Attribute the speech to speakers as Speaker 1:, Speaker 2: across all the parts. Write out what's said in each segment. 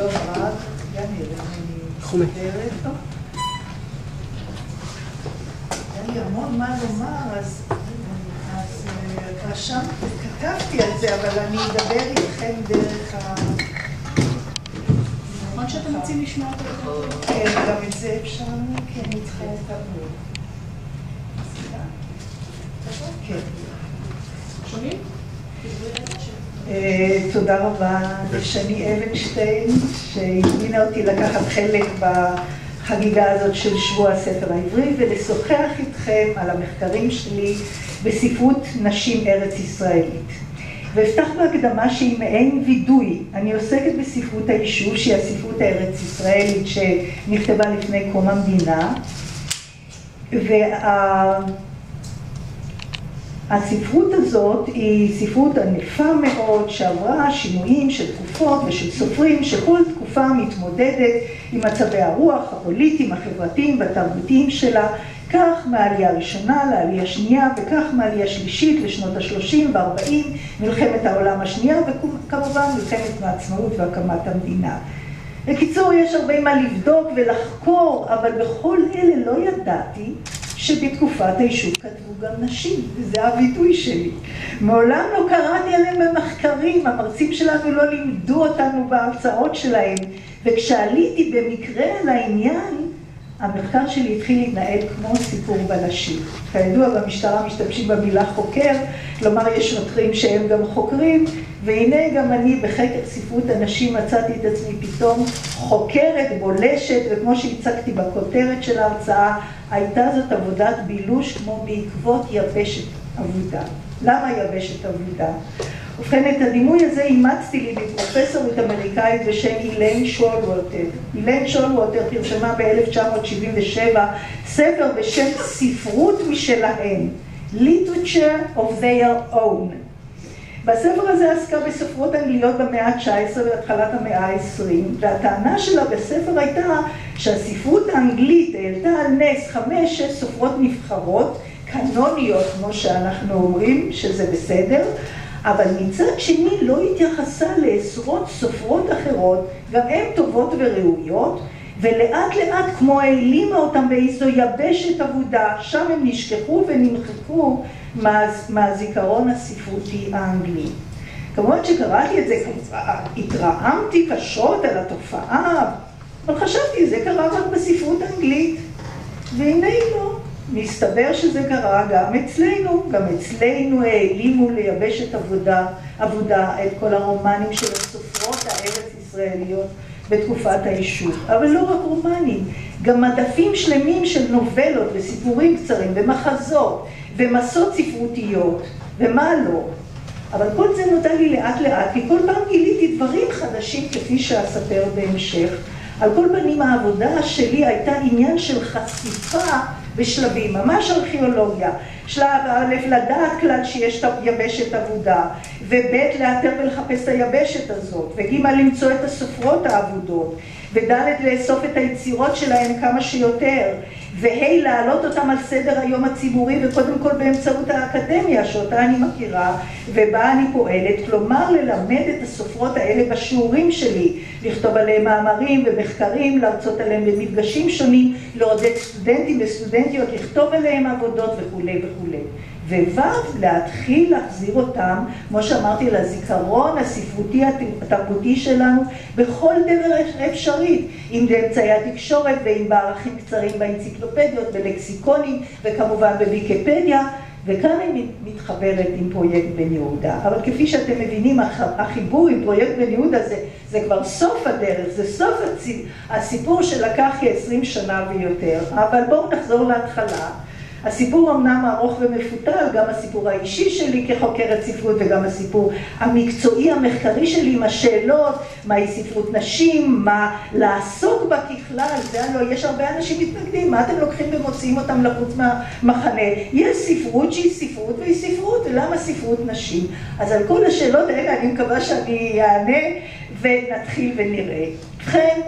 Speaker 1: שלום רב, גם נראה
Speaker 2: חומי.
Speaker 1: טוב. היה לי המון מה לומר, אז אז, אה, רשמתי, כתבתי על זה, אבל אני אדבר איתכם דרך ה...
Speaker 3: נכון שאתם רוצים לשמוע אותו?
Speaker 1: כן, גם את זה אפשר, כן, אני צריכה את הבור. כן.
Speaker 3: שומעים?
Speaker 1: אה, תודה רבה לשני אבנשטיין, שהזמינה אותי לקחת חלק בחגיגה הזאת של שבוע הספר העברי, ולשוחח איתכם על המחקרים שלי בספרות נשים ארץ ישראלית. ואפתח בהקדמה שהיא מעין וידוי. אני עוסקת בספרות היישוב, שהיא הספרות הארץ ישראלית שנכתבה לפני קום המדינה. וה... הספרות הזאת היא ספרות ענפה מאוד שעברה שינויים של תקופות ושל סופרים שכל תקופה מתמודדת עם מצבי הרוח הפוליטיים, החברתיים והתרבותיים שלה כך מהעלייה הראשונה לעלייה השנייה וכך מהעלייה השלישית לשנות ה-30 וה-40 מלחמת העולם השנייה וכמובן מלחמת העצמאות והקמת המדינה. בקיצור יש הרבה מה לבדוק ולחקור אבל בכל אלה לא ידעתי שבתקופת היישוב כתבו גם נשים, וזה הביטוי שלי. מעולם לא קראתי עליהם במחקרים, המרצים שלנו לא לימדו אותנו בהרצאות שלהם, וכשעליתי במקרה על העניין, המחקר שלי התחיל להתנהל כמו סיפור בלשי. כידוע במשטרה משתמשים במילה חוקר, כלומר יש שוטרים שהם גם חוקרים, והנה גם אני בחקר ספרות הנשים מצאתי את עצמי פתאום חוקרת, בולשת, וכמו שהצגתי בכותרת של ההרצאה, הייתה זאת עבודת בילוש כמו בעקבות יבשת אבודה. למה יבשת אבודה? ובכן, את הדימוי הזה אימצתי לי מפרופסורית אמריקאית בשם איליין שולווטר. איליין שולווטר פרשמה ב-1977 ספר בשם ספרות משלהן, Literature of their own. בספר הזה עסקה בספרות אנגליות במאה ה-19 והתחלת המאה ה-20, והטענה שלה בספר הייתה שהספרות האנגלית העלתה על נס חמש-שש סופרות נבחרות, קנוניות כמו שאנחנו אומרים, שזה בסדר, אבל מצד שני לא התייחסה לעשרות סופרות אחרות, גם הן טובות וראויות, ולאט לאט כמו העלימה אותם באיזו יבשת אבודה, שם הם נשכחו ונמחקו מהזיכרון הספרותי האנגלי. כמובן שקראתי את זה, התרעמתי קשות על התופעה, אבל חשבתי, זה קרה רק בספרות האנגלית, והנה לא. מסתבר שזה קרה גם אצלנו, גם אצלנו העלימו ליבשת עבודה, עבודה את כל הרומנים של הסופרות הארץ ישראליות בתקופת היישוב. אבל לא רק רומנים, גם מדפים שלמים של נובלות וסיפורים קצרים ומחזות ומסות ספרותיות, ומה לא. אבל כל זה נודע לי לאט לאט, כי כל פעם גיליתי דברים חדשים כפי שאספר בהמשך. על כל פנים העבודה שלי הייתה עניין של חשיפה בשלבים, ממש ארכיאולוגיה. שלב א', לדעת כלל שיש יבשת אבודה, וב', לאתר ולחפש את היבשת הזאת, וג', למצוא את הסופרות האבודות, וד', לאסוף את היצירות שלהן כמה שיותר, וה' להעלות אותם על סדר היום הציבורי וקודם כל באמצעות האקדמיה שאותה אני מכירה ובה אני פועלת, כלומר ללמד את הסופרות האלה בשיעורים שלי, לכתוב עליהם מאמרים ומחקרים, להרצות עליהם במפגשים שונים, לעודד סטודנטים וסטודנטיות לכתוב עליהם עבודות וכולי וכולי. וו' להתחיל להחזיר אותם, כמו שאמרתי, לזיכרון הספרותי התרבותי שלנו בכל דרך אפשרית, אם באמצעי התקשורת ואם בערכים קצרים באנציקלופדיות, בלקסיקונים וכמובן בוויקיפדיה, וכאן אני מתחברת עם פרויקט בן יהודה. אבל כפי שאתם מבינים, החיבור עם פרויקט בן יהודה זה, זה כבר סוף הדרך, זה סוף הסיפור שלקח כ-20 שנה ויותר. אבל בואו נחזור להתחלה. הסיפור אמנם ארוך ומפותל, גם הסיפור האישי שלי כחוקרת ספרות וגם הסיפור המקצועי המחקרי שלי עם השאלות, מהי ספרות נשים, מה לעסוק בה ככלל, זה הלוא יש הרבה אנשים מתנגדים, מה אתם לוקחים ומוציאים אותם לחוץ מהמחנה? יש ספרות שהיא ספרות והיא ספרות, ולמה ספרות נשים? אז על כל השאלות האלה אני מקווה שאני אענה ונתחיל ונראה. ובכן,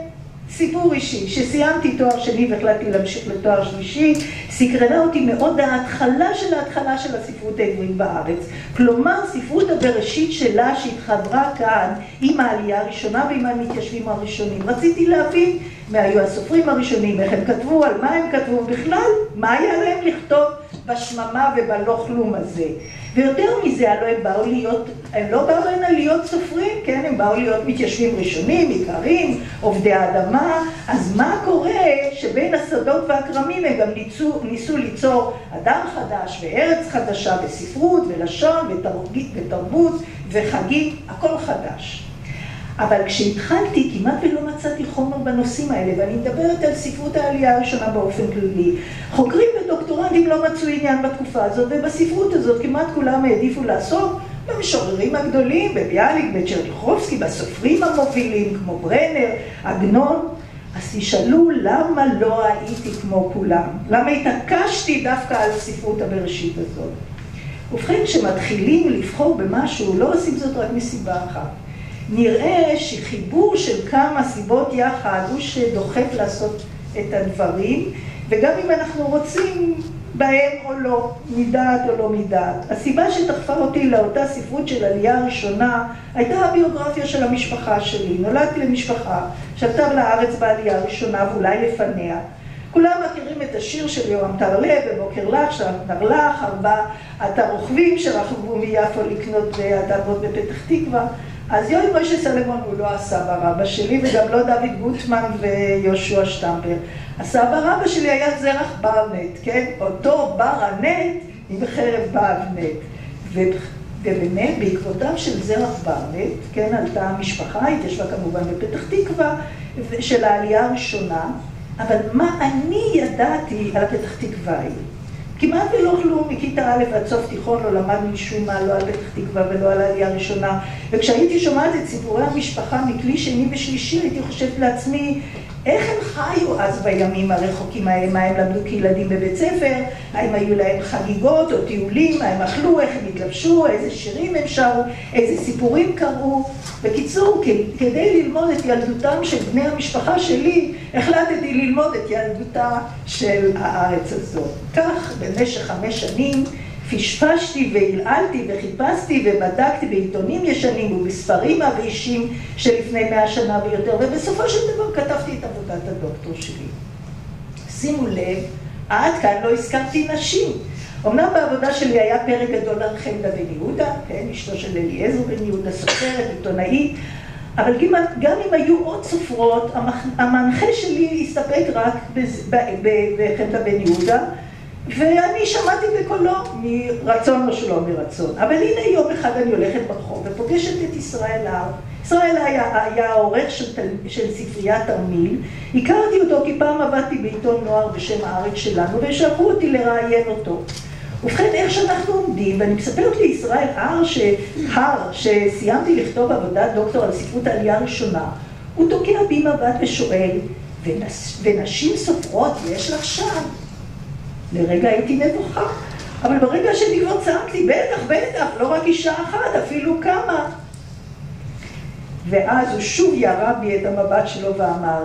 Speaker 1: סיפור אישי, שסיימתי תואר שני והחלטתי להמשיך לתואר שלישי, סקרנה אותי מאוד ההתחלה של ההתחלה של הספרות העברית בארץ. כלומר, ספרות הבראשית שלה שהתחברה כאן עם העלייה הראשונה ועם המתיישבים הראשונים. רציתי להבין מה היו הסופרים הראשונים, איך הם כתבו, על מה הם כתבו, בכלל, מה היה להם לכתוב בשממה ובלא כלום הזה. ויותר מזה, הלוא הם באו להיות, הם לא באו הנה להיות סופרים, כן? הם באו להיות מתיישבים ראשונים, עיקרים, עובדי האדמה. אז מה קורה שבין השדות והכרמים הם גם ניסו, ניסו ליצור אדם חדש וארץ חדשה וספרות ולשון ותרבות וחגים, הכל חדש. אבל כשהתחלתי כמעט ולא מצאתי חומר בנושאים האלה, ואני מדברת על ספרות העלייה הראשונה באופן כללי. חוקרים ודוקטורנטים לא מצאו עניין בתקופה הזאת, ובספרות הזאת כמעט כולם העדיפו לעסוק במשוררים הגדולים, בביאליק, בצ'רניחובסקי, בסופרים המובילים כמו ברנר, עגנון. אז תשאלו למה לא הייתי כמו כולם? למה התעקשתי דווקא על ספרות הבראשית הזאת? ובכן, כשמתחילים לבחור במשהו, לא עושים זאת רק מסיבה אחת. נראה שחיבור של כמה סיבות יחד הוא שדוחף לעשות את הדברים, וגם אם אנחנו רוצים בהם או לא, מדעת או לא מדעת. הסיבה שדחפה אותי לאותה ספרות של עלייה ראשונה הייתה הביוגרפיה של המשפחה שלי. נולדתי למשפחה שעלתה לארץ בעלייה הראשונה ואולי לפניה. כולם מכירים את השיר של יורם טרלב, בבוקר לך, של נרלך, ארבע התרוכבים שרכבו מיפו לקנות באדמות בפתח תקווה. אז יואל משה סלמון הוא לא הסבא רבא שלי, וגם לא דוד גוטמן ויהושע שטמפר. הסבא רבא שלי היה זרח ברנט, כן? אותו בר הנט עם חרב באבנט. ובאמת, בעקבותם של זרח ברנט, כן, עלתה המשפחה, התיישבה כמובן בפתח תקווה, של העלייה הראשונה, אבל מה אני ידעתי על הפתח תקווה ההיא? כמעט ולא כלום, מכיתה א' ועד סוף תיכון לא למדנו משום מה, לא על פתח תקווה ולא על העלייה הראשונה. וכשהייתי שומעת את סיפורי המשפחה מכלי שני ושלישי, הייתי חושבת לעצמי, איך הם חיו אז בימים הרחוקים האלה? מה הם למדו כילדים בבית ספר? האם היו להם חגיגות או טיולים? מה הם אכלו? איך הם התלבשו? איזה שירים הם שרו? איזה סיפורים קראו? בקיצור, כדי ללמוד את ילדותם של בני המשפחה שלי, החלטתי ללמוד את ילדותה של הארץ הזאת. כך במשך חמש שנים פשפשתי והלעלתי וחיפשתי ובדקתי בעיתונים ישנים ובספרים מבאישים שלפני מאה שנה ויותר, ובסופו של דבר כתבתי את עבודת הדוקטור שלי. שימו לב, עד כאן לא הזכרתי נשים. אמנם בעבודה שלי היה פרק גדול על חמדה בן יהודה, כן, אשתו של אליעזר בן יהודה, סופרת, עיתונאית, אבל גם אם היו עוד סופרות, המנחה שלי הסתפק רק בחמדה בן יהודה, ואני שמעתי בקולו, מרצון או שלא מרצון. אבל הנה יום אחד אני הולכת ברחוב ופוגשת את ישראל הר. ישראל היה, היה העורך של, של ספריית תרמיל. הכרתי אותו כי פעם עבדתי בעיתון נוער בשם הארץ שלנו, ושלחו אותי לראיין אותו. ובכן, איך שאנחנו עומדים, ואני מספרת לישראל הר, ש... הר, שסיימתי לכתוב עבודת דוקטור על ספרות העלייה הראשונה, הוא תוקע בי מבט ושואל, ונש... ונשים סופרות יש לך שם? לרגע הייתי נבוכה, אבל ברגע שאני כבר צעקתי, בטח, בטח, לא רק אישה אחת, אפילו כמה. ואז הוא שוב ירה בי את המבט שלו ואמר,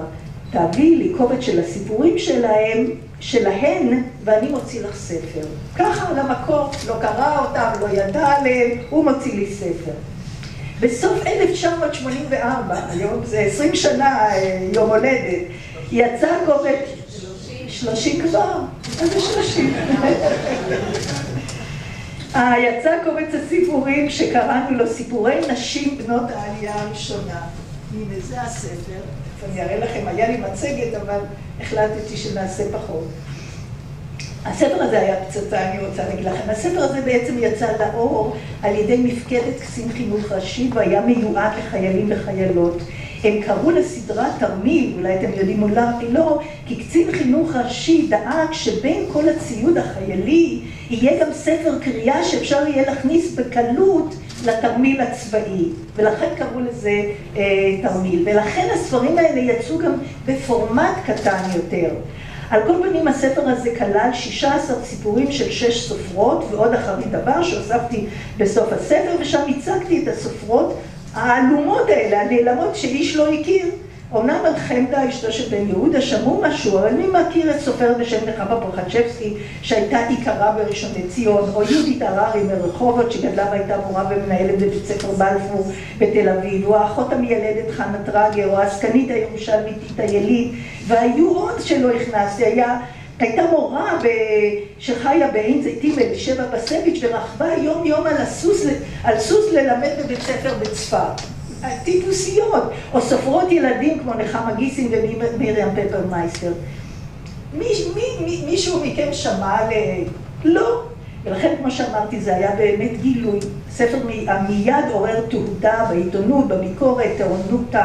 Speaker 1: תביאי לי קובץ של הסיפורים שלהם, שלהן, ואני מוציא לך ספר. ככה על המקור, לא קרא אותם, לא ידע עליהם, הוא מוציא לי ספר. בסוף 1984, היום זה 20 שנה אה, יום הולדת, יצא קובץ שלושים כבר? איזה שלושים? אה, יצא קובץ הסיפורים שקראנו לו סיפורי נשים בנות העלייה הראשונה. הנה זה הספר, אני אראה לכם, היה לי מצגת אבל החלטתי שנעשה פחות. הספר הזה היה פצצה, אני רוצה להגיד לכם. הספר הזה בעצם יצא לאור על ידי מפקדת קצין חינוך ראשי והיה מיועד לחיילים וחיילות. הם קראו לסדרה תרמיל, אולי אתם יודעים אולי לא, כי קצין חינוך ראשי דאג שבין כל הציוד החיילי יהיה גם ספר קריאה שאפשר יהיה להכניס בקלות לתרמיל הצבאי, ולכן קראו לזה אה, תרמיל. ולכן הספרים האלה יצאו גם בפורמט קטן יותר. על כל פנים הספר הזה כלל 16 סיפורים של שש סופרות ועוד אחרית דבר שהוספתי בסוף הספר ושם הצגתי את הסופרות העלומות האלה, הנעלמות שאיש לא הכיר, אומנם על חמדה, אשתו של בן יהודה, שמעו משהו, אבל מי מכיר את סופרת בשם נחמה פוחצ'בסקי, שהייתה עיקרה בראשון לציון, או יהודית הררי מרחובות, שגדלה והייתה מורה ומנהלת בבית ספר בלפור בתל אביב, או האחות המיילדת חנה טרגר, או העסקנית הירושלמית איתה יליד, והיו עוד שלא הכנסתי, היה... הייתה מורה ב... שחיה בעין זיתים אלישבע בסביץ' ורכבה יום יום על הסוס, על סוס ללמד בבית ספר בצפת. טיפוסיות, או סופרות ילדים כמו נחמה גיסין ומרים פפרמייסטר. מי, מי, מי, מישהו מכם שמע על... לא. ולכן, כמו שאמרתי, זה היה באמת גילוי. ספר מיד עורר תהודה בעיתונות, בביקורת, תאונות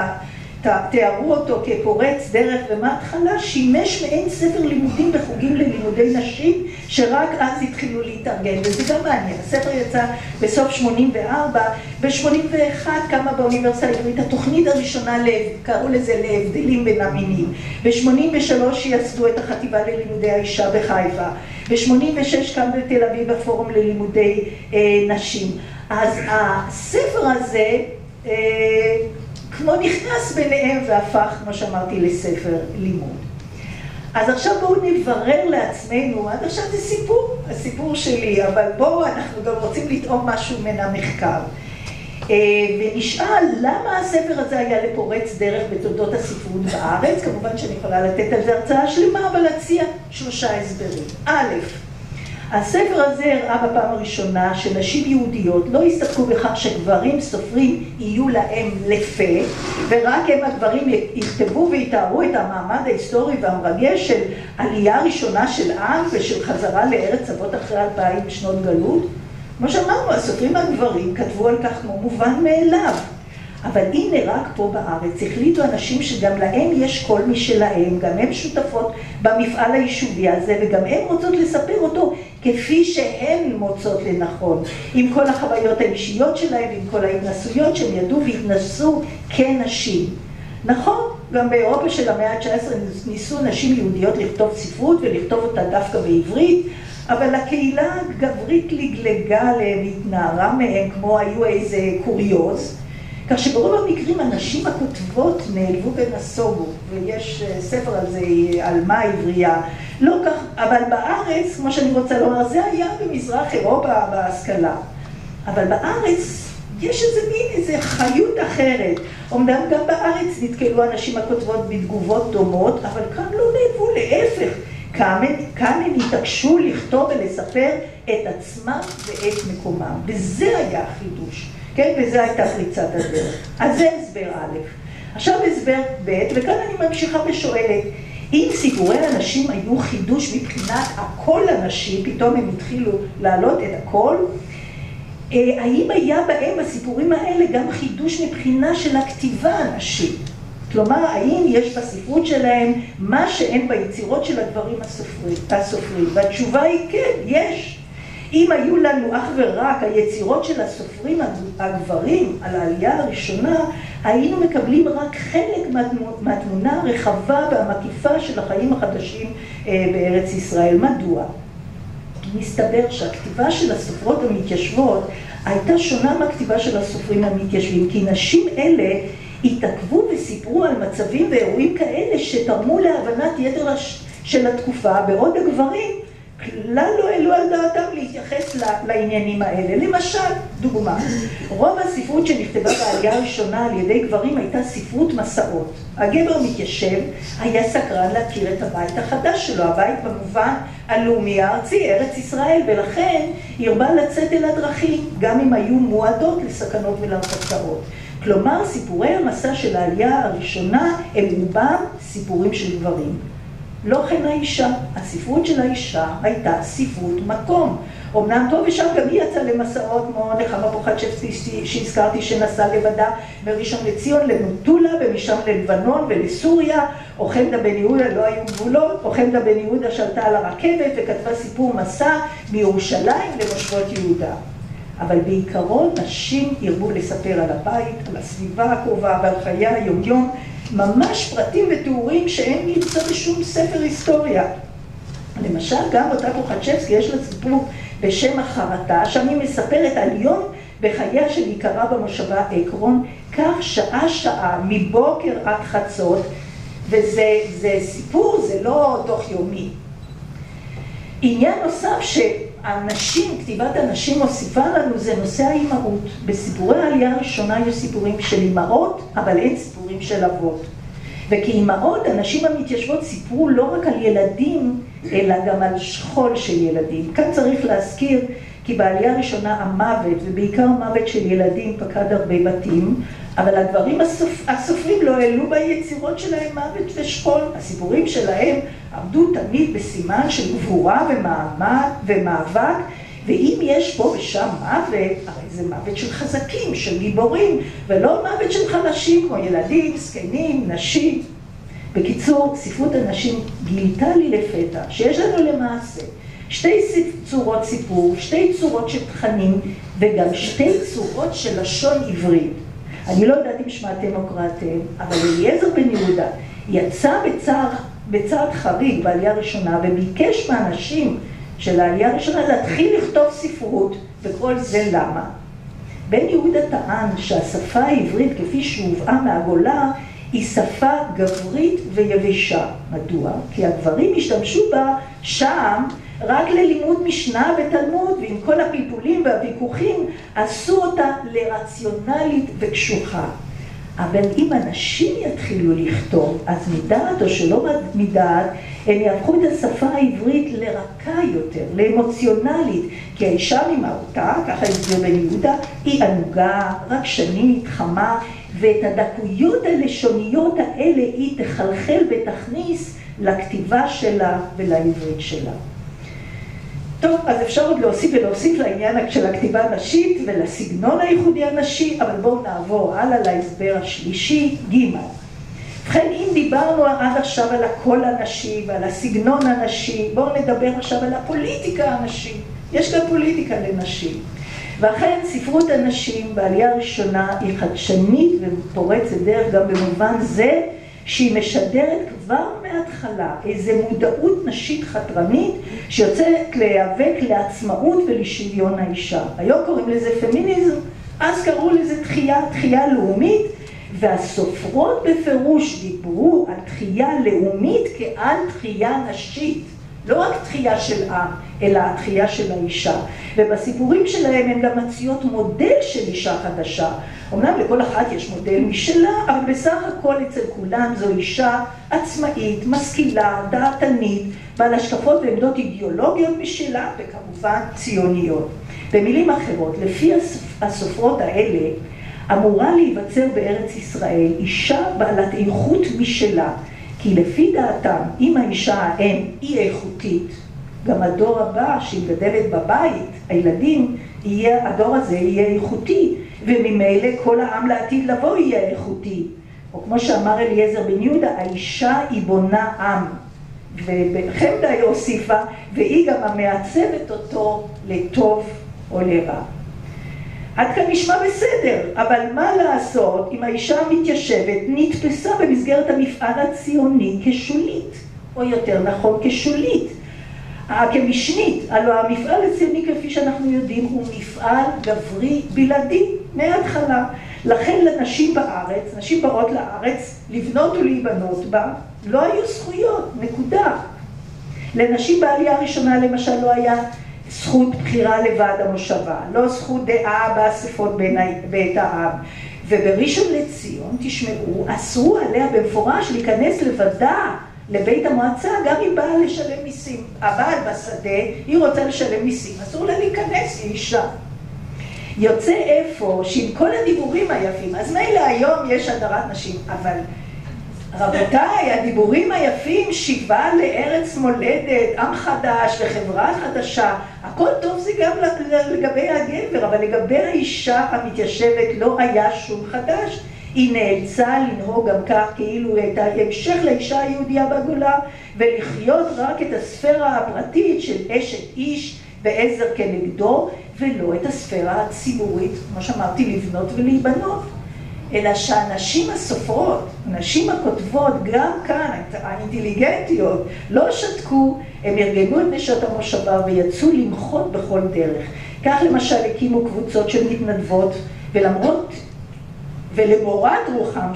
Speaker 1: תיארו אותו כפורץ דרך, ומההתחלה שימש מעין ספר לימודים בחוגים ללימודי נשים, שרק אז התחילו להתארגן, וזה גם מעניין. הספר יצא בסוף 84, ב-81 קמה באוניברסיטה העברית התוכנית הראשונה, קראו לזה להבדלים בין המינים. ב-83 יסדו את החטיבה ללימודי האישה בחיפה. ב-86 קם בתל אביב הפורום ללימודי אה, נשים. אז הספר הזה, אה, כמו נכנס ביניהם והפך, כמו שאמרתי, לספר לימוד. אז עכשיו בואו נברר לעצמנו, עד עכשיו זה סיפור, הסיפור שלי, אבל בואו, אנחנו גם רוצים לטעום משהו מן המחקר. אה, ונשאל למה הספר הזה היה לפורץ דרך בתולדות הספרות בארץ, כמובן שאני יכולה לתת על זה הרצאה שלמה, אבל אציע שלושה הסברים. א', הספר הזה הראה בפעם הראשונה שנשים יהודיות לא הסתפקו בכך שגברים סופרים יהיו להם לפה, ורק הם הגברים יכתבו ויתארו את המעמד ההיסטורי והמרגש של עלייה ראשונה של עם ושל חזרה לארץ אבות אחרי אלפיים שנות גלות. כמו שאמרנו, הסופרים הגברים כתבו על כך כמו מובן מאליו. אבל הנה רק פה בארץ החליטו אנשים שגם להם יש קול משלהם, גם הן שותפות במפעל היישובי הזה וגם הן רוצות לספר אותו כפי שהן מוצאות לנכון, עם כל החוויות האישיות שלהם, עם כל ההתנסויות שהם ידעו והתנסו כנשים. נכון, גם באירופה של המאה ה-19 ניסו נשים יהודיות לכתוב ספרות ולכתוב אותה דווקא בעברית, אבל הקהילה הגברית לגלגה עליהם, התנערה מהם כמו היו איזה קוריוז. כך שברוב המקרים הנשים הכותבות נעלבו ונסוגו, ויש אה, ספר על זה, על מה העברייה. לא כך, אבל בארץ, כמו שאני רוצה לומר, זה היה במזרח אירופה בהשכלה. אבל בארץ יש איזה מין, איזה חיות אחרת. אומנם גם בארץ נתקלו הנשים הכותבות בתגובות דומות, אבל כאן לא נעלבו, להפך. כאן, כאן הם התעקשו לכתוב ולספר את עצמם ואת מקומם. וזה היה החידוש. כן? וזו הייתה פריצת הדרך. אז זה הסבר א'. עכשיו הסבר ב', וכאן אני ממשיכה ושואלת, אם סיפורי הנשים היו חידוש מבחינת הקול הנשי, פתאום הם התחילו להעלות את הקול, אה, האם היה בהם, בסיפורים האלה, גם חידוש מבחינה של הכתיבה הנשית? כלומר, האם יש בספרות שלהם מה שאין ביצירות של הדברים הסופרים? והתשובה היא כן, יש. אם היו לנו אך ורק היצירות של הסופרים הגברים על העלייה הראשונה, היינו מקבלים רק חלק מהתמונה הרחבה והמקיפה של החיים החדשים אה, בארץ ישראל. מדוע? מסתבר שהכתיבה של הסופרות המתיישבות הייתה שונה מהכתיבה של הסופרים המתיישבים, כי נשים אלה התעכבו וסיפרו על מצבים ואירועים כאלה שתרמו להבנת יתר של התקופה, בעוד הגברים כלל לא העלו על דעתם להתייחס לעניינים האלה. למשל, דוגמה, רוב הספרות שנכתבה בעלייה הראשונה על ידי גברים הייתה ספרות מסעות. הגבר מתיישב, היה סקרן להכיר את הבית החדש שלו, הבית במובן הלאומי הארצי, ארץ ישראל, ולכן הרבה לצאת אל הדרכים, גם אם היו מועדות לסכנות ולהרפתקאות. כלומר, סיפורי המסע של העלייה הראשונה הם רובם סיפורים של גברים. לא כן האישה. הספרות של האישה הייתה ספרות מקום. אמנם פה ושם גם היא יצאה למסעות כמו נחמה פוחצ'בסקי שהזכרתי שנסעה לבדה מראשון לציון למוטולה ומשם ללבנון ולסוריה. אוחמדה בן יהודה לא היו גבולות, אוחמדה בן יהודה שלטה על הרכבת וכתבה סיפור מסע מירושלים למושבות יהודה. אבל בעיקרון נשים ירבו לספר על הבית, על הסביבה הקרובה ועל חיי היומיום ממש פרטים ותיאורים שאין נמצא בשום ספר היסטוריה. למשל, גם אותה פוחצ'בסקי יש לה סיפור בשם החרטה, שם היא מספרת על יום בחייה של עיקרה במושבה עקרון, כך שעה-שעה, מבוקר עד חצות, וזה סיפור, זה לא דוח יומי. עניין נוסף שהנשים, כתיבת הנשים מוסיפה לנו, זה נושא האימהות. בסיפורי העלייה הראשונה יש סיפורים של אימהות, אבל אין סיפורים של אבות. וכאימהות, הנשים המתיישבות סיפרו לא רק על ילדים, אלא גם על שכול של ילדים. כאן צריך להזכיר כי בעלייה הראשונה המוות, ובעיקר מוות של ילדים, פקד הרבה בתים, אבל הדברים הסופ... הסופרים לא העלו ביצירות שלהם מוות ושכול. הסיפורים שלהם עמדו תמיד בסימן של גבורה ומעמד ומאבק, ואם יש פה ושם מוות, הרי זה מוות של חזקים, של גיבורים, ולא מוות של חלשים כמו ילדים, זקנים, נשים. בקיצור, ספרות הנשים גילתה לי לפתע שיש לנו למעשה שתי צורות סיפור, שתי צורות של תכנים וגם שתי צורות של לשון עברית. אני לא יודעת אם שמעתם או קראתם, אבל אליעזר בן יהודה יצא בצער, בצעד חריג בעלייה הראשונה וביקש מאנשים של העלייה הראשונה להתחיל לכתוב ספרות, וכל זה למה? בן יהודה טען שהשפה העברית כפי שהובאה מהגולה היא שפה גברית ויבשה. מדוע? כי הגברים השתמשו בה שם רק ללימוד משנה ותלמוד, ועם כל הפלפולים והוויכוחים עשו אותה לרציונלית וקשוחה. אבל אם אנשים יתחילו לכתוב, אז מדעת או שלא מדעת, הם יהפכו את השפה העברית לרכה יותר, לאמוציונלית, כי האישה ממהותה, ככה הסביר בן יהודה, היא ענוגה, רגשנית, חמה, ואת הדקויות הלשוניות האלה היא תחלחל ותכניס לכתיבה שלה ולעברית שלה. טוב, אז אפשר עוד להוסיף ולהוסיף לעניין של הכתיבה הנשית ולסגנון הייחודי הנשי, אבל בואו נעבור הלאה להסבר השלישי, ג' ובכן, אם דיברנו עד עכשיו על הקול הנשי ועל הסגנון הנשי, בואו נדבר עכשיו על הפוליטיקה הנשית. יש גם פוליטיקה לנשים. ואכן ספרות הנשים בעלייה הראשונה היא חדשנית ופורצת דרך גם במובן זה שהיא משדרת כבר מההתחלה איזו מודעות נשית חתרנית שיוצאת להיאבק לעצמאות ולשוויון האישה. היום קוראים לזה פמיניזם, אז קראו לזה תחייה, תחייה לאומית, והסופרות בפירוש דיברו על תחייה לאומית כעל תחייה נשית. לא רק תחייה של עם, אלא התחייה של האישה. ובסיפורים שלהם הן גם מציעות מודל של אישה חדשה. אמנם לכל אחת יש מודל משלה, אבל בסך הכל אצל כולם זו אישה עצמאית, משכילה, דעתנית, בעל השקפות ועמדות אידיאולוגיות משלה, וכמובן ציוניות. במילים אחרות, לפי הסופרות האלה, אמורה להיווצר בארץ ישראל אישה בעלת איכות משלה, כי לפי דעתם, אם האישה האם היא איכותית, גם הדור הבא שהיא גדלת בבית, הילדים, יהיה, הדור הזה יהיה איכותי, וממילא כל העם לעתיד לבוא יהיה איכותי. או כמו שאמר אליעזר בן יהודה, האישה היא בונה עם. וחמדה היא הוסיפה, והיא גם המעצבת אותו לטוב או לרע. עד כאן נשמע בסדר, אבל מה לעשות אם האישה המתיישבת נתפסה במסגרת המפעל הציוני כשולית, או יותר נכון כשולית, כמשנית, הלוא המפעל הציוני כפי שאנחנו יודעים הוא מפעל גברי בלעדי מההתחלה. לכן לנשים בארץ, נשים באות לארץ, לבנות ולהיבנות בה, לא היו זכויות, נקודה. לנשים בעלייה הראשונה למשל לא היה זכות בחירה לוועד המושבה, לא זכות דעה באספות בית העם. ובראשון לציון, תשמעו, אסרו עליה במפורש להיכנס לבדה לבית המועצה, גם אם באה לשלם מיסים. הבעל בשדה, היא רוצה לשלם מיסים, אסור לה להיכנס, היא אישה. יוצא איפה שעם כל הדיבורים היפים, אז מילא היום יש הדרת נשים, אבל רבותיי, הדיבורים היפים, שיבה לארץ מולדת, עם חדש וחברה חדשה, הכל טוב זה גם לגבי הגבר, אבל לגבי האישה המתיישבת לא היה שום חדש. היא נאלצה לנהוג גם כך כאילו היא הייתה המשך לאישה היהודייה בגולה ולחיות רק את הספירה הפרטית של אשת איש ועזר כנגדו ולא את הספירה הציבורית, כמו שאמרתי, לבנות ולהיבנות. אלא שהנשים הסופרות, הנשים הכותבות, גם כאן, האינטליגנטיות, לא שתקו, הם ארגנו את נשות המושבה ויצאו למחות בכל דרך. כך למשל הקימו קבוצות של מתנדבות, ולמרות ולמורת רוחם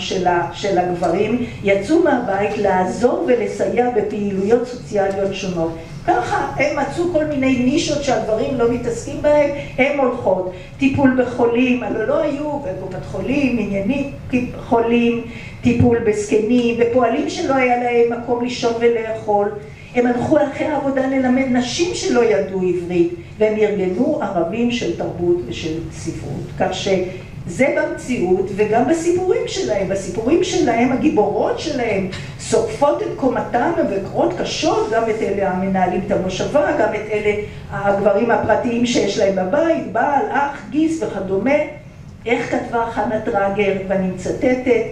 Speaker 1: של הגברים, יצאו מהבית לעזור ולסייע בפעילויות סוציאליות שונות. ככה הם מצאו כל מיני נישות שהגברים לא מתעסקים בהם, הם הולכות. טיפול בחולים, הלוא לא היו בקופת חולים, עניינים חולים, טיפול בזקנים, בפועלים שלא היה להם מקום לישון ולאכול. הם הלכו אחרי העבודה ללמד נשים שלא ידעו עברית, והם ארגנו ערבים של תרבות ושל ספרות. כך שזה במציאות וגם בסיפורים שלהם. בסיפורים שלהם, הגיבורות שלהם שורפות את קומתם וקורות קשות, גם את אלה המנהלים את המושבה, גם את אלה הגברים הפרטיים שיש להם בבית, בעל, אח, גיס וכדומה. איך כתבה חנה טראגר, ואני מצטטת,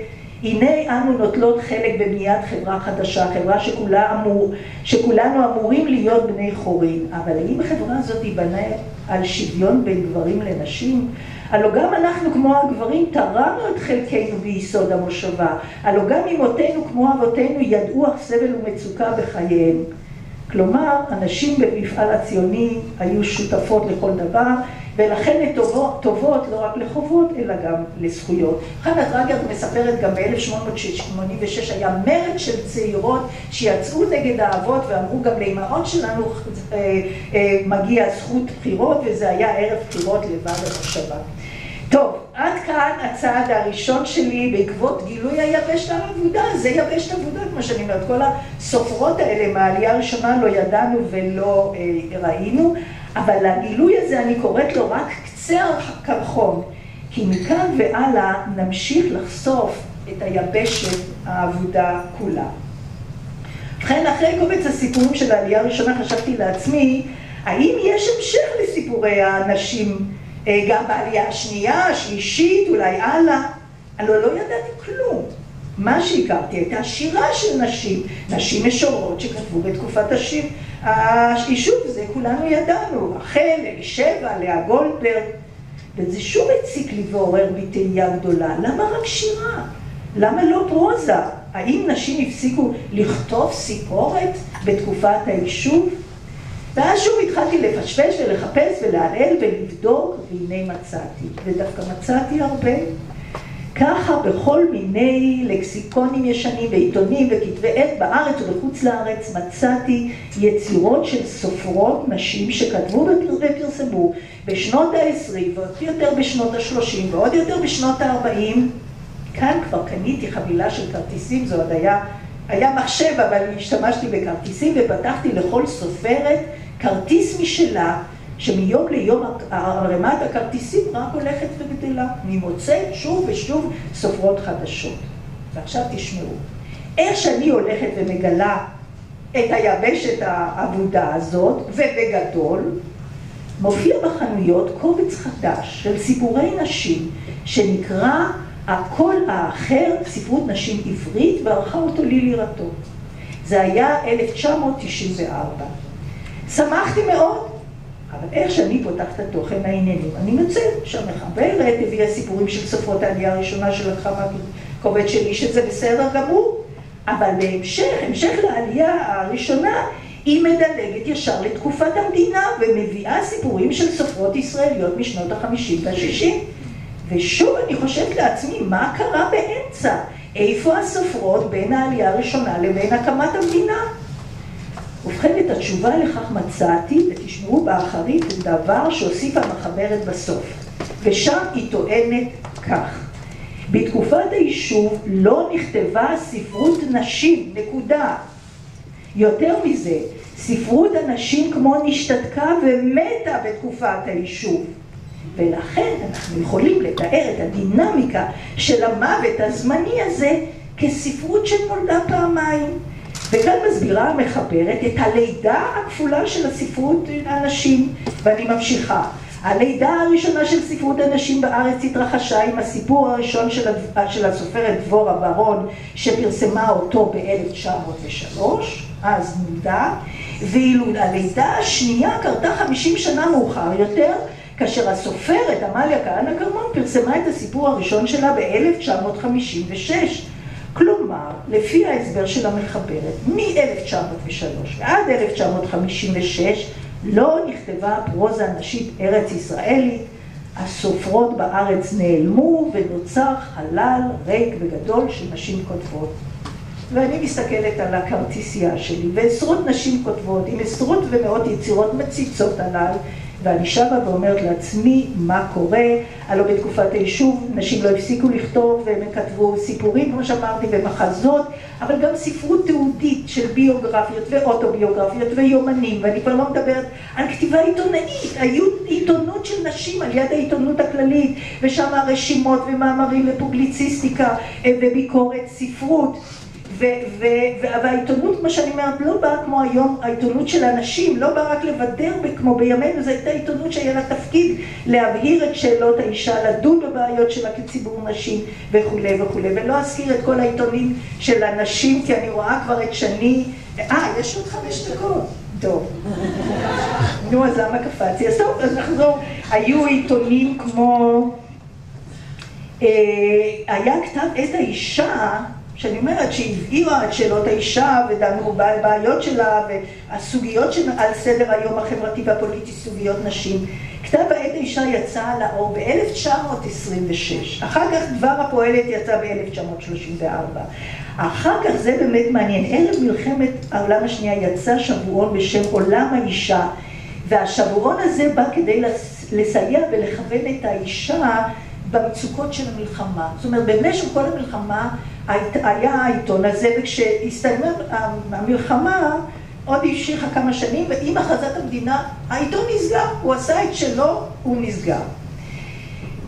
Speaker 1: הנה אנו נוטלות חלק בבניית חברה חדשה, חברה שכולה אמור, שכולנו אמורים להיות בני חורין. אבל האם החברה הזאת תיבנה על שוויון בין גברים לנשים? הלא גם אנחנו כמו הגברים תרמנו את חלקנו ביסוד המושבה. הלא גם אמותינו כמו אבותינו ידעו אך סבל ומצוקה בחייהם. כלומר, הנשים במפעל הציוני היו שותפות לכל דבר, ולכן הן טובות, טובות לא רק לחובות, אלא גם לזכויות. חנה טרגר מספרת גם ב-1886 היה מרד של צעירות שיצאו נגד האבות ואמרו גם לאמהות שלנו אה, אה, מגיע זכות בחירות, וזה היה ערב בחירות לבד המושבה. טוב, עד כאן הצעד הראשון שלי בעקבות גילוי היבשת האבודה, זה יבשת אבודה, כמו שאני אומרת, כל הסופרות האלה מהעלייה הראשונה לא ידענו ולא אה, ראינו, אבל הגילוי הזה אני קוראת לו רק קצה הקרחון, כי מכאן והלאה נמשיך לחשוף את היבשת האבודה כולה. ובכן, אחרי קובץ הסיפורים של העלייה הראשונה חשבתי לעצמי, האם יש המשך לסיפורי הנשים גם בעלייה השנייה, השלישית, אולי הלאה? הלוא לא ידעתי כלום. מה שהכרתי הייתה שירה של נשים, נשים משוררות שכתבו בתקופת השיר. היישוב הזה כולנו ידענו, רחל, אלישבע, לאה גולדברג, וזה שוב הציק לי ועורר בי תהייה גדולה, למה רק שירה? למה לא פרוזה? האם נשים הפסיקו לכתוב סיפורת בתקופת היישוב? ואז שוב התחלתי לפשפש ולחפש ולהלל ולבדוק, והנה מצאתי, ודווקא מצאתי הרבה. ככה בכל מיני לקסיקונים ישנים ועיתונים וכתבי עת בארץ ובחוץ לארץ מצאתי יצירות של סופרות נשים שכתבו ופרסמו בשנות ה-20 ועוד יותר בשנות ה-30 ועוד יותר בשנות ה-40 כאן כבר קניתי חבילה של כרטיסים, זה עוד היה, היה מחשב אבל השתמשתי בכרטיסים ופתחתי לכל סופרת כרטיס משלה שמיום ליום ערימת הכרטיסים רק הולכת וגדלה. אני מוצאת שוב ושוב סופרות חדשות. ועכשיו תשמעו, איך שאני הולכת ומגלה את היבשת האבודה הזאת, ובגדול, מופיע בחנויות קובץ חדש של סיפורי נשים, שנקרא הקול האחר, ספרות נשים עברית, וערכה אותו לילי רטו. זה היה 1994. שמחתי מאוד, אבל איך שאני פותחת תוכן העניינים, אני מוצאת שהמחברת הביאה סיפורים של סופרות העלייה הראשונה שלקחה מהקובץ שלי, שזה בסדר גמור, אבל בהמשך, המשך לעלייה הראשונה, היא מדלגת ישר לתקופת המדינה ומביאה סיפורים של סופרות ישראליות משנות החמישים והשישים. ושוב אני חושבת לעצמי, מה קרה באמצע? איפה הסופרות בין העלייה הראשונה לבין הקמת המדינה? ובכן, את התשובה לכך מצאתי, ותשמעו באחרית, דבר שהוסיפה המחברת בסוף. ושם היא טוענת כך: בתקופת היישוב לא נכתבה ספרות נשים, נקודה. יותר מזה, ספרות הנשים כמו נשתתקה ומתה בתקופת היישוב. ולכן אנחנו יכולים לתאר את הדינמיקה של המוות הזמני הזה כספרות שנולדה פעמיים. וכאן מסבירה המחברת את הלידה הכפולה של הספרות הנשים, ואני ממשיכה. הלידה הראשונה של ספרות הנשים בארץ התרחשה עם הסיפור הראשון של, של הסופרת דבורה ברון שפרסמה אותו ב-1903, אז נולדה, ואילו הלידה השנייה קרתה 50 שנה מאוחר יותר, כאשר הסופרת עמליה כהנא כרמון פרסמה את הסיפור הראשון שלה ב-1956. כלומר, לפי ההסבר של המחברת, מ-1903 ועד 1956 לא נכתבה פרוזה נשית ארץ ישראלית, הסופרות בארץ נעלמו ונוצר חלל ריק וגדול של נשים כותבות. ואני מסתכלת על הכרטיסייה שלי, ועשרות נשים כותבות עם עשרות ומאות יצירות מציצות עליי, ואני שבה ואומרת לעצמי מה קורה, הלוא בתקופת היישוב נשים לא הפסיקו לכתוב והם כתבו סיפורים כמו שאמרתי ומחזות, אבל גם ספרות תיעודית של ביוגרפיות ואוטוביוגרפיות ויומנים, ואני כבר לא מדברת על כתיבה עיתונאית, היו עיתונות של נשים על יד העיתונות הכללית, ושם רשימות ומאמרים לפובליציסטיקה וביקורת ספרות והעיתונות, כמו שאני אומרת, לא באה כמו היום, העיתונות של הנשים, לא באה רק לבדר כמו בימינו, זו הייתה עיתונות שהיה לה תפקיד להבהיר את שאלות האישה, לדון בבעיות שלה כציבור נשים וכולי וכולי. ולא אזכיר את כל העיתונים של הנשים, כי אני רואה כבר את שני... אה, יש עוד חמש דקות. טוב. נו, אז למה קפצתי? אז טוב, אז נחזור. היו עיתונים כמו... אה, היה כתב עת האישה שאני אומרת שהבהירה את שאלות האישה ודנו בבעיות שלה והסוגיות שעל סדר היום החברתי והפוליטי, סוגיות נשים. כתב העת האישה יצא לאור ב-1926, אחר כך דבר הפועלת יצא ב-1934. אחר כך זה באמת מעניין, ערב מלחמת העולם השנייה יצא שבועון בשם עולם האישה והשבועון הזה בא כדי לסייע ולכוון את האישה במצוקות של המלחמה. זאת אומרת, במשך כל המלחמה היה העיתון הזה, וכשהסתיימה המלחמה, עוד המשיכה כמה שנים, ועם הכרזת המדינה, העיתון נסגר, הוא עשה את שלו, הוא נסגר.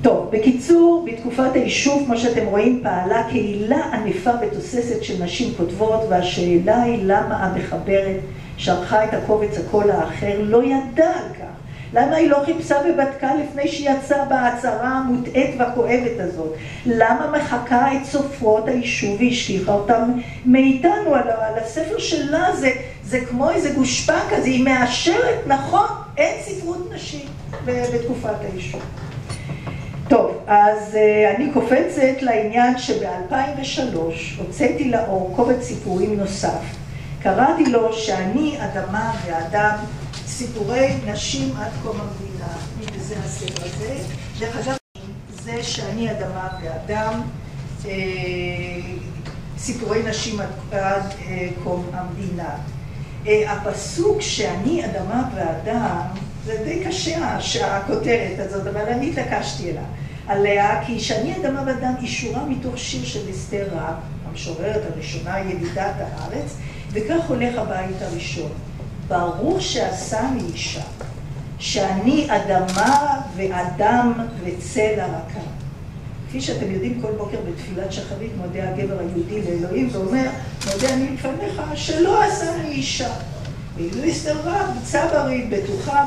Speaker 1: טוב, בקיצור, בתקופת היישוב, כמו שאתם רואים, פעלה קהילה ענפה ותוססת של נשים כותבות, והשאלה היא למה המחברת שערכה את הקובץ הקול האחר לא ידעה על כך. למה היא לא חיפשה ובדקה לפני שהיא יצאה בהצהרה המוטעית והכואבת הזאת? למה מחקה את סופרות היישוב והשכיחה אותם מאיתנו? על, הספר שלה זה, זה כמו איזה גושפע כזה, היא מאשרת, נכון, אין ספרות נשים בתקופת היישוב. טוב, אז uh, אני קופצת לעניין שב-2003 הוצאתי לאור קובץ סיפורים נוסף. קראתי לו שאני אדמה ואדם סיפורי נשים עד קום המדינה. וזה הספר הזה. דרך אגב, זה שאני אדמה ואדם, אה, סיפורי נשים עד, אה, קום המדינה. אה, הפסוק שאני אדמה ואדם, זה די קשה הכותרת הזאת, אבל אני התעקשתי. עליה, כי שאני אדמה ואדם היא שורה מתוך שיר של אסתר רב, המשוררת הראשונה, ילידת הארץ, וכך הולך הבית הראשון. ברור שעשה מאישה, שאני אדמה ואדם וצל הרקה. כפי שאתם יודעים, כל בוקר בתפילת שחרית מודה הגבר היהודי לאלוהים ואומר, מודה אני לפניך שלא עשה מאישה. ואילו אסתר רב, צברית, בטוחה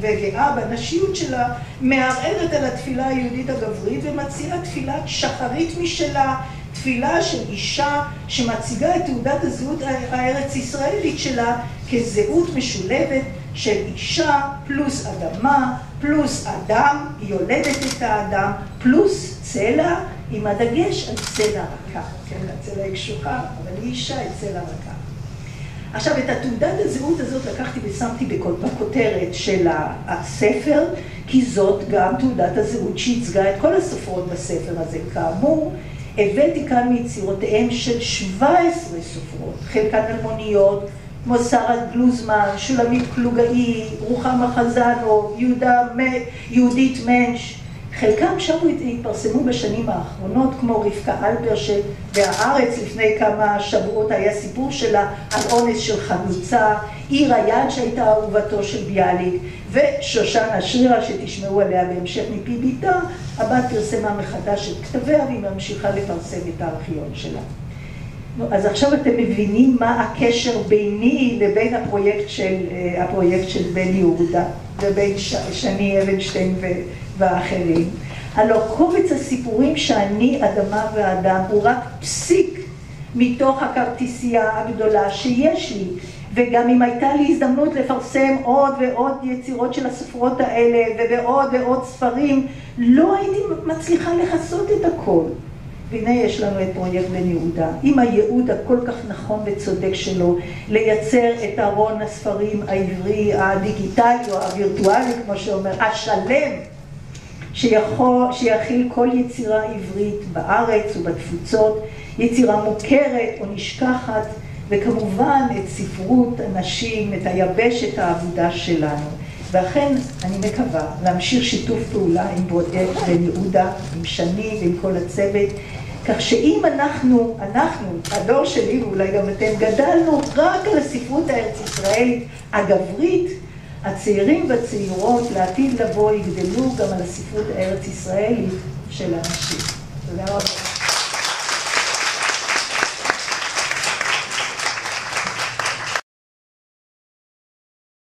Speaker 1: וגאה בנשיות שלה, מערערת על התפילה היהודית הגברית ומציעה תפילת שחרית משלה, תפילה של אישה שמציגה את תעודת הזהות הארץ ישראלית שלה כזהות משולבת של אישה פלוס אדמה פלוס אדם, היא יולדת את האדם, פלוס צלע, עם הדגש על צלע רכה. כן, הצלע היא קשוחה, אבל היא אישה, את צלע רכה. עכשיו, את התעודת הזהות הזאת לקחתי ושמתי בכותרת של הספר, כי זאת גם תעודת הזהות שייצגה את כל הסופרות בספר הזה. כאמור, הבאתי כאן מיצירותיהם של 17 סופרות, חלקן אלמוניות, כמו שרה גלוזמן, שולמית קלוגאי, רוחמה חזנו, יהודה, יהודית מנש, חלקם שם התפרסמו בשנים האחרונות, כמו רבקה אלבר שבהארץ לפני כמה שבועות היה סיפור שלה על אונס של חלוצה, עיר היד שהייתה אהובתו של ביאליק, ושושנה שרירה שתשמעו עליה בהמשך מפי ביתה, הבת פרסמה מחדש את כתביה והיא ממשיכה לפרסם את הארכיון שלה. אז עכשיו אתם מבינים מה הקשר ביני לבין הפרויקט של, אה, הפרויקט של בן יהודה ובין שני אבנשטיין והאחרים. הלא קובץ הסיפורים שאני אדמה ואדם הוא רק פסיק מתוך הכרטיסייה הגדולה שיש לי וגם אם הייתה לי הזדמנות לפרסם עוד ועוד יצירות של הספרות האלה ובעוד ועוד ספרים לא הייתי מצליחה לכסות את הכל. והנה יש לנו את פרויקט בן יהודה, עם הייעוד הכל כך נכון וצודק שלו, לייצר את ארון הספרים העברי, הדיגיטלי או הווירטואלי, כמו שאומר, השלם, שיכול, שיכיל כל יצירה עברית בארץ ובתפוצות, יצירה מוכרת או נשכחת, וכמובן את ספרות הנשים, את היבשת האבודה שלנו. ואכן, אני מקווה להמשיך שיתוף פעולה עם ברודט בן יהודה, עם שני ועם כל הצוות, כך שאם אנחנו, אנחנו, הדור שלי ואולי גם אתם, גדלנו רק על הספרות הארץ ישראלית הגברית, הצעירים והצעירות לעתיד לבוא יגדלו גם על הספרות הארץ ישראלית של האנשים. תודה רבה.